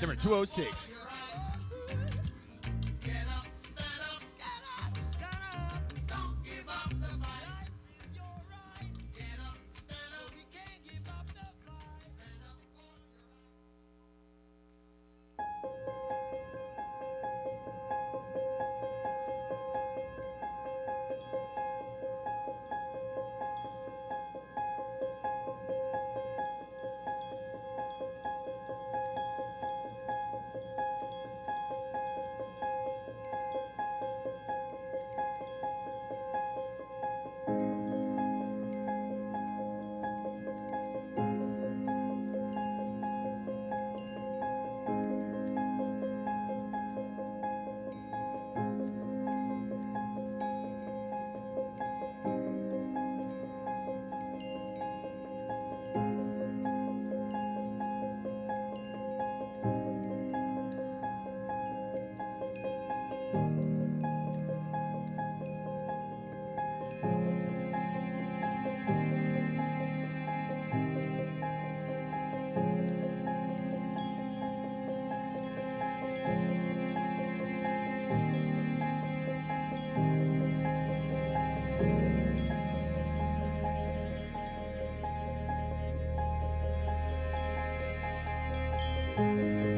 Number 206. Música